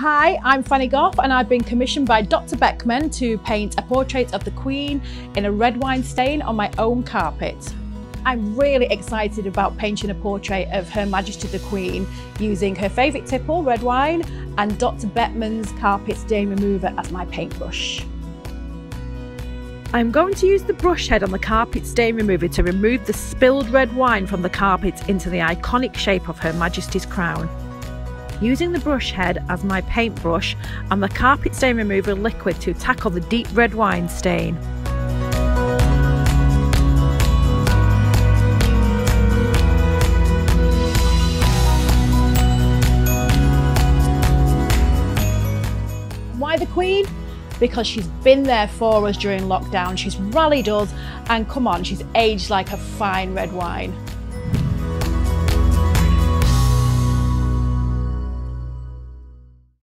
Hi, I'm Fanny Gough and I've been commissioned by Dr. Beckmann to paint a portrait of the Queen in a red wine stain on my own carpet. I'm really excited about painting a portrait of Her Majesty the Queen using her favourite tipple, red wine, and Dr. Beckmann's carpet stain remover as my paintbrush. I'm going to use the brush head on the carpet stain remover to remove the spilled red wine from the carpet into the iconic shape of Her Majesty's crown. Using the brush head as my paintbrush and the carpet stain remover liquid to tackle the deep red wine stain. Why the Queen? Because she's been there for us during lockdown, she's rallied us, and come on, she's aged like a fine red wine.